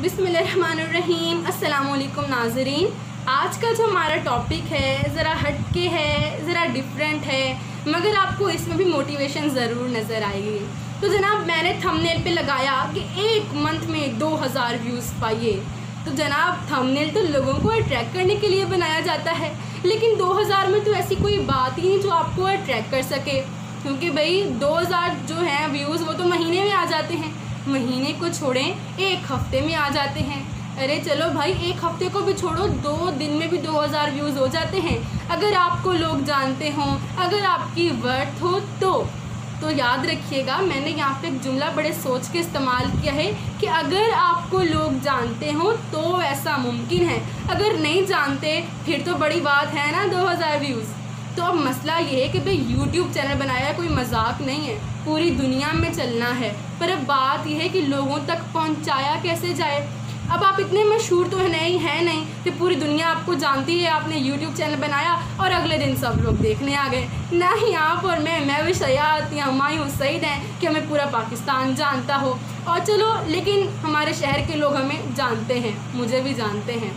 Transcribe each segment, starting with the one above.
बिसमीम अस्सलाम नाजरीन। आज का जो हमारा टॉपिक है, ज़रा हटके है, ज़रा डिफरेंट है, मगर आपको इसमें भी मोटिवेशन ज़रूर नज़र आएगी। तो जनाब, मैंने थंबनेल पे लगाया कि एक मंथ में 2000 व्यूज़ पाइए। तो जनाब थंबनेल तो लोगों को अट्रैक्ट करने के लिए बनाया जाता है, लेकिन 2000 में तो ऐसी कोई बात ही नहीं जो आपको अट्रैक्ट कर सके। क्योंकि भाई 2000 जो है व्यूज़ वो तो महीने में आ जाते हैं। महीने को छोड़ें, एक हफ़्ते में आ जाते हैं। अरे चलो भाई, एक हफ़्ते को भी छोड़ो, दो दिन में भी दो हज़ार व्यूज़ हो जाते हैं। अगर आपको लोग जानते हों, अगर आपकी वर्थ हो तो तो याद रखिएगा, मैंने यहाँ पे एक जुमला बड़े सोच के इस्तेमाल किया है कि अगर आपको लोग जानते हों तो ऐसा मुमकिन है। अगर नहीं जानते, फिर तो बड़ी बात है ना 2000 व्यूज़ तो अब मसला ये है कि भाई यूट्यूब चैनल बनाया कोई मज़ाक नहीं है। पूरी दुनिया में चलना है। पर अब बात यह है कि लोगों तक पहुँचाया कैसे जाए? अब आप इतने मशहूर तो है नहीं है नहीं कि पूरी दुनिया आपको जानती है, आपने यूट्यूब चैनल बनाया और अगले दिन सब लोग देखने आ गए। ना ही आप और मैं मैं भी सयाहत या हमायूँ सईद हैं कि हमें पूरा पाकिस्तान जानता हो। और चलो, लेकिन हमारे शहर के लोग हमें जानते हैं, मुझे भी जानते हैं।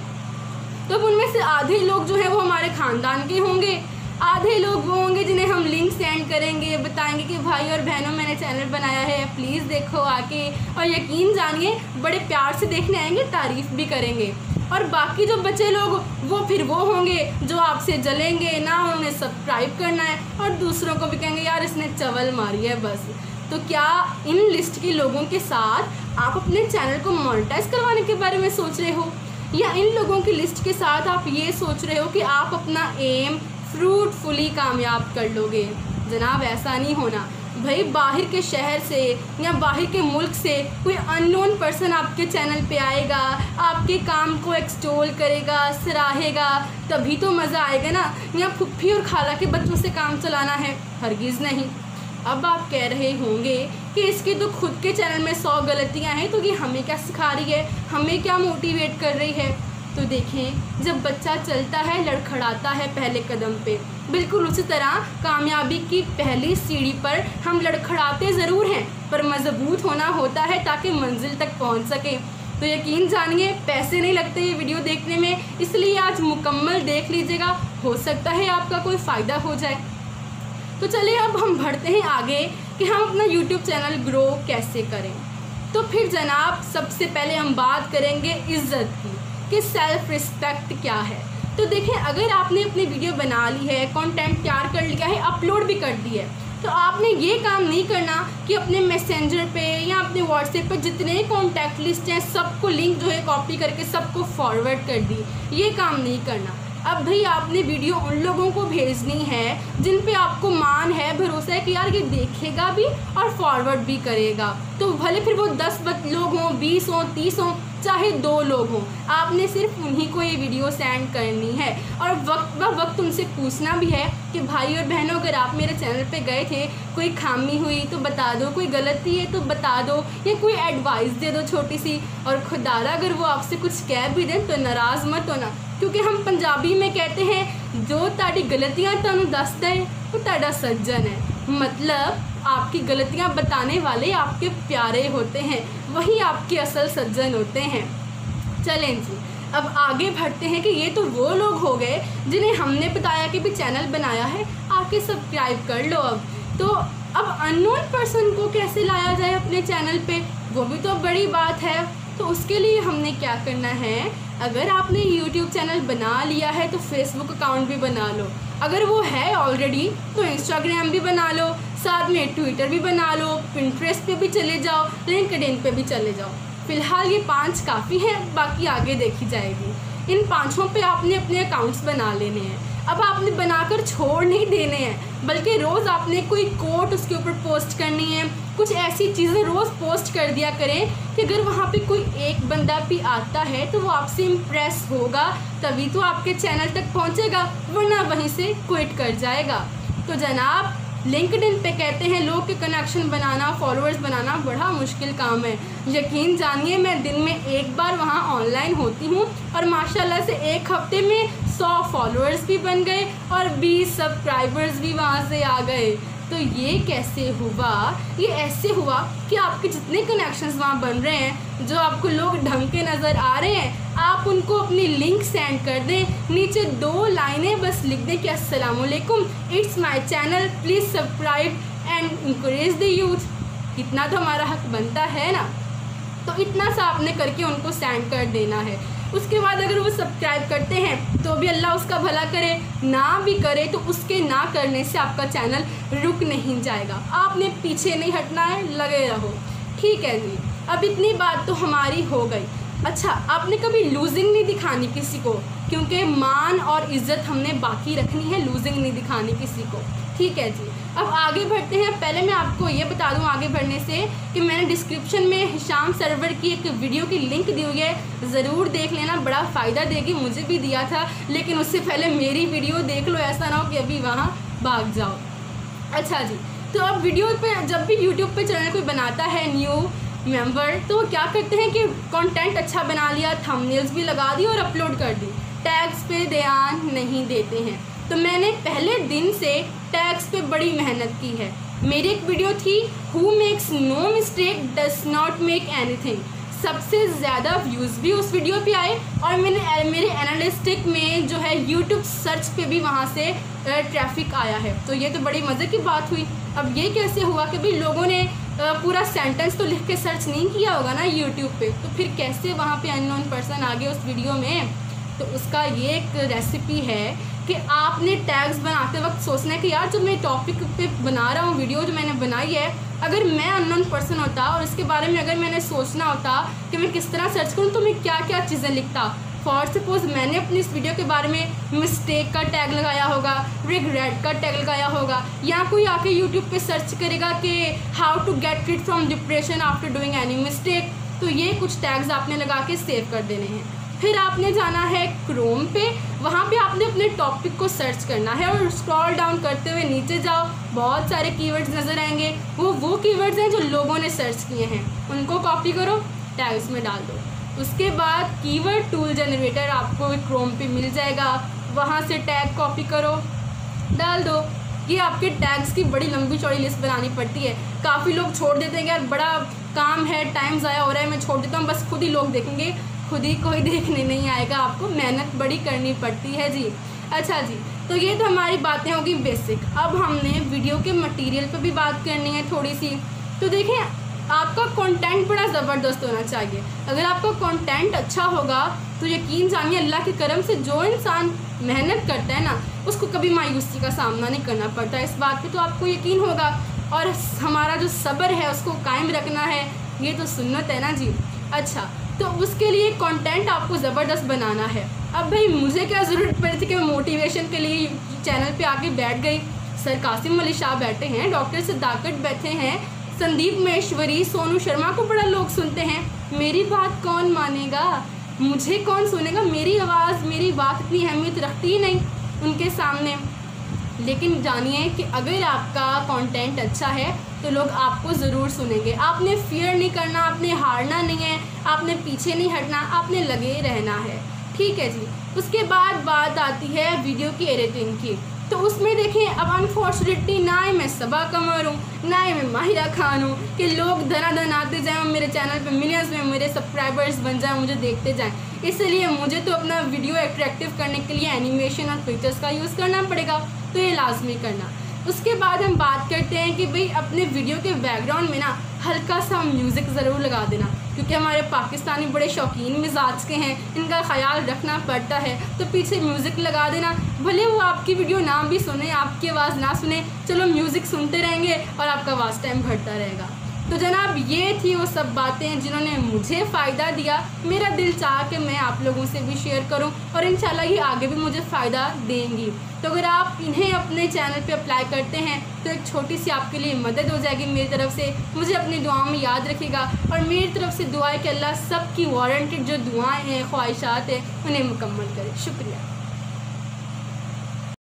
तो उनमें से आधे लोग जो हैं वो हमारे ख़ानदान के होंगे। आधे लोग वो होंगे जिन्हें हम लिंक सेंड करेंगे, बताएँगे कि भाई और बहनों, मैंने चैनल बनाया है प्लीज़ देखो आके और यकीन जानिए, बड़े प्यार से देखने आएँगे, तारीफ़ भी करेंगे। और बाकी जो बच्चे लोग, वो फिर वो होंगे जो आपसे जलेंगे, ना उन्हें सब्सक्राइब करना है और दूसरों को भी कहेंगे, यार, इसने चवल मारी है, बस। तो क्या इन लिस्ट के लोगों के साथ आप अपने चैनल को मोनिटाइज करवाने के बारे में सोच रहे हो? या इन लोगों की लिस्ट के साथ आप ये सोच रहे हो कि आप अपना एम फ्रूटफुली कामयाब कर लोगे। जनाब, ऐसा नहीं होना। भाई, बाहर के शहर से या बाहर के मुल्क से कोई अननोन पर्सन आपके चैनल पे आएगा, आपके काम को एक्सटोल करेगा, सराहेगा, तभी तो मज़ा आएगा ना। या फुफ्फी और खाला के बच्चों से काम चलाना है, हरगिज़ नहीं। अब आप कह रहे होंगे कि इसके तो खुद के चैनल में सौ गलतियाँ हैं तो ये हमें क्या सिखा रही है? हमें क्या मोटिवेट कर रही है? तो देखें, जब बच्चा चलता है, लड़खड़ाता है पहले कदम पे। बिल्कुल उसी तरह कामयाबी की पहली सीढ़ी पर हम लड़खड़ाते ज़रूर हैं, पर मज़बूत होना होता है ताकि मंजिल तक पहुँच सके। तो यकीन जानिए, पैसे नहीं लगते ये वीडियो देखने में, इसलिए आज मुकम्मल देख लीजिएगा, हो सकता है आपका कोई फ़ायदा हो जाए। तो चलिए अब हम बढ़ते हैं आगे कि हम अपना यूट्यूब चैनल ग्रो कैसे करें। तो फिर जनाब, सबसे पहले हम बात करेंगे इज़्ज़त की। कि सेल्फ रिस्पेक्ट क्या है? तो देखें, अगर आपने अपनी वीडियो बना ली है कंटेंट तैयार कर लिया है अपलोड भी कर दी है तो आपने ये काम नहीं करना कि अपने मैसेंजर पे या अपने व्हाट्सएप पे जितने कॉन्टैक्ट लिस्ट हैं, सबको लिंक जो है कॉपी करके सबको फॉरवर्ड कर दी। ये काम नहीं करना। अब भाई, आपने वीडियो उन लोगों को भेजनी है जिन पे आपको मान है, भरोसा है कि यार ये देखेगा भी और फॉरवर्ड भी करेगा। तो भले फिर वो दस लोग हों, बीस हों, तीस हों चाहे दो लोग हों, आपने सिर्फ़ उन्हीं को ये वीडियो सेंड करनी है। और वक्त ब वक्त उनसे पूछना भी है कि, भाई और बहनों, अगर आप मेरे चैनल पे गए थे, कोई खामी हुई तो बता दो। कोई गलती है तो बता दो। या कोई एडवाइस दे दो छोटी सी। और खुदारा, अगर वो आपसे कुछ कह भी दें तो नाराज़ मत होना। क्योंकि हम पंजाबी में कहते हैं, जो ताड़ी गलतियाँ तुम दसता है, वो तो ताड़ा सज्जन है। मतलब आपकी गलतियाँ बताने वाले आपके प्यारे होते हैं, वही आपके असल सज्जन होते हैं। चलें जी, अब आगे बढ़ते हैं कि ये तो वो लोग हो गए जिन्हें हमने बताया कि भी चैनल बनाया है, आके सब्सक्राइब कर लो अब। तो अब अननोन पर्सन को कैसे लाया जाए अपने चैनल पे? वो भी तो बड़ी बात है। तो उसके लिए हमने क्या करना है? अगर आपने यूट्यूब चैनल बना लिया है तो फेसबुक अकाउंट भी बना लो। अगर वो है ऑलरेडी तो इंस्टाग्राम भी बना लो, साथ में ट्विटर भी बना लो पिंट्रेस्ट पे भी चले जाओ लिंकडिन पे भी चले जाओ। फ़िलहाल ये पाँच काफ़ी हैं, बाकी आगे देखी जाएगी। इन पाँचों पे आपने अपने अकाउंट्स बना लेने हैं। अब आपने बनाकर छोड़ नहीं देने हैं, बल्कि रोज़ आपने कोई कोट उसके ऊपर पोस्ट करनी है। कुछ ऐसी चीज़ें रोज़ पोस्ट कर दिया करें कि अगर वहाँ पे कोई एक बंदा भी आता है तो वो आपसे इम्प्रेस होगा, तभी तो आपके चैनल तक पहुँचेगा, वरना वहीं से क्विट कर जाएगा। तो जनाब लिंकड पे कहते हैं, लोग के कनेक्शन बनाना फॉलोअर्स बनाना बड़ा मुश्किल काम है। यकीन जानिए, मैं दिन में एक बार वहाँ ऑनलाइन होती हूँ और माशाल्लाह से एक हफ़्ते में सौ फॉलोअर्स भी बन गए और बीस सब्सक्राइबर्स भी वहाँ से आ गए। तो ये कैसे हुआ? ये ऐसे हुआ कि आपके जितने कनेक्शंस वहाँ बन रहे हैं, जो आपको लोग ढंग के नज़र आ रहे हैं, आप उनको अपनी लिंक सेंड कर दें। नीचे दो लाइनें बस लिख दें कि असलकुम it's my channel please subscribe and encourage the youth इतना तो हमारा हक बनता है ना? तो इतना सा आपने करके उनको सेंड कर देना है। उसके बाद अगर वो सब्सक्राइब करते हैं तो भी अल्लाह उसका भला करे। ना भी करे तो उसके ना करने से आपका चैनल रुक नहीं जाएगा। आपने पीछे नहीं हटना है, लगे रहो। ठीक है जी। अब इतनी बात तो हमारी हो गई। अच्छा आपने कभी लूजिंग नहीं दिखानी किसी को? क्योंकि मान और इज़्ज़त हमने बाकी रखनी है लूजिंग नहीं दिखानी किसी को। ठीक है जी। अब आगे बढ़ते हैं। पहले मैं आपको ये बता दूँ आगे बढ़ने से कि मैंने डिस्क्रिप्शन में हिशाम सर्वर की एक वीडियो की लिंक दी हुई है। ज़रूर देख लेना, बड़ा फ़ायदा देगी, मुझे भी दिया था। लेकिन उससे पहले मेरी वीडियो देख लो, ऐसा ना हो कि अभी वहाँ भाग जाओ। अच्छा जी तो अब वीडियो पे, जब भी यूट्यूब पे चैनल कोई बनाता है न्यू मेंबर तो वो क्या करते हैं कि कंटेंट अच्छा बना लिया थंबनेल्स भी लगा दी और अपलोड कर दी। टैग्स पे ध्यान नहीं देते हैं। तो मैंने पहले दिन से टैग्स पे बड़ी मेहनत की है। मेरी एक वीडियो थी who makes no mistake does not make anything सबसे ज़्यादा व्यूज़ भी उस वीडियो पे आए और मैंने, मेरे एनालिस्टिक में जो है यूट्यूब सर्च पे भी वहाँ से ट्रैफ़िक आया है। तो ये तो बड़ी मज़े की बात हुई। अब ये कैसे हुआ कि भाई लोगों ने पूरा सेंटेंस तो लिख के सर्च नहीं किया होगा ना यूट्यूब पे? तो फिर कैसे वहाँ पे अननोन पर्सन आ गए उस वीडियो में? तो उसका ये एक रेसिपी है कि आपने टैग्स बनाते वक्त सोचना है कि यार जो मैं टॉपिक पे बना रहा हूँ वीडियो जो मैंने बनाई है, अगर मैं अननोन पर्सन होता और इसके बारे में अगर मैंने सोचना होता कि मैं किस तरह सर्च करूँ तो मैं क्या क्या चीज़ें लिखता। फॉर सपोज़ मैंने अपनी इस वीडियो के बारे में मिस्टेक का टैग लगाया होगा रिग्रेट का टैग लगाया होगा, या कोई आके यूट्यूब पे सर्च करेगा कि how to get rid from depression after doing any mistake तो ये कुछ टैग्स आपने लगा के सेव कर देने हैं। फिर आपने जाना है क्रोम पे। वहाँ पे आपने अपने टॉपिक को सर्च करना है और स्क्रॉल डाउन करते हुए नीचे जाओ। बहुत सारे कीवर्ड्स नज़र आएँगे। वो वो कीवर्ड्स हैं जो लोगों ने सर्च किए हैं। उनको कॉपी करो टैग्स में डाल दो। उसके बाद कीवर्ड टूल जनरेटर आपको क्रोम पे मिल जाएगा। वहाँ से टैग कॉपी करो। डाल दो। ये आपके टैग्स की बड़ी लंबी चौड़ी लिस्ट बनानी पड़ती है। काफ़ी लोग छोड़ देते हैं यार, बड़ा काम है टाइम ज़ाया हो रहा है, मैं छोड़ देता हूँ, बस खुद ही लोग देखेंगे। खुद ही कोई देखने नहीं आएगा, आपको मेहनत बड़ी करनी पड़ती है जी। अच्छा जी तो ये तो हमारी बातें होगी बेसिक अब हमने वीडियो के मटेरियल पर भी बात करनी है थोड़ी सी तो देखें, आपका कंटेंट बड़ा ज़बरदस्त होना चाहिए। अगर आपका कंटेंट अच्छा होगा तो यकीन जानिए, अल्लाह के करम से जो इंसान मेहनत करता है ना, उसको कभी मायूसी का सामना नहीं करना पड़ता। इस बात पे तो आपको यकीन होगा। और हमारा जो सब्र है, उसको कायम रखना है। ये तो सुन्नत है ना जी। अच्छा तो उसके लिए कंटेंट आपको ज़बरदस्त बनाना है। अब भाई, मुझे क्या ज़रूरत पड़ी थी कि मैं मोटिवेशन के लिए चैनल पे आके बैठ गई? सर कासिम अली शाह बैठे हैं डॉक्टर सिद्धाकट बैठे हैं, संदीप महेश्वरी, सोनू शर्मा को बड़ा लोग सुनते हैं। मेरी बात कौन मानेगा? मुझे कौन सुनेगा? मेरी आवाज़, मेरी बात इतनी अहमियत रखती ही नहीं उनके सामने। लेकिन जानिए कि अगर आपका कंटेंट अच्छा है तो लोग आपको ज़रूर सुनेंगे। आपने फियर नहीं करना, आपने हारना नहीं है, आपने पीछे नहीं हटना, आपने लगे रहना है। ठीक है जी। उसके बाद बात आती है वीडियो की एडिटिंग की। तो उसमें देखें, अब अनफॉर्चुनेटली ना ही मैं सबा कमर हूँ, ना ही मैं माहिरा खान हूँ कि लोग धना धन आते जाएँ मेरे चैनल पे मिलियंस में मेरे सब्सक्राइबर्स बन जाएँ, मुझे देखते जाएँ। इसलिए मुझे तो अपना वीडियो एट्रैक्टिव करने के लिए एनिमेशन और पिक्चर्स का यूज़ करना पड़ेगा तो ये लाजमी करना। उसके बाद हम बात करते हैं कि भाई अपने वीडियो के बैकग्राउंड में ना हल्का सा म्यूज़िक ज़रूर लगा देना। क्योंकि हमारे पाकिस्तानी बड़े शौकीन मिजाज के हैं, इनका ख्याल रखना पड़ता है। तो पीछे म्यूज़िक लगा देना। भले वो आपकी वीडियो ना भी सुने, आपकी आवाज़ ना सुने, चलो म्यूज़िक सुनते रहेंगे और आपका वास्ट टाइम भरता रहेगा। तो जनाब, ये थी वो सब बातें जिन्होंने मुझे फ़ायदा दिया। मेरा दिल चाह कि मैं आप लोगों से भी शेयर करूँ और इन ये आगे भी मुझे फ़ायदा देंगी। तो अगर आप इन्हें अपने चैनल पे अप्लाई करते हैं तो एक छोटी सी आपके लिए मदद हो जाएगी मेरी तरफ़ से। मुझे अपनी दुआओं में याद रखेगा और मेरी तरफ़ से दुआ है कि अल्लाह सब की वारंटेड जो दुआएँ हैं, ख्वाहिशात हैं, उन्हें मुकम्मल करे। शुक्रिया।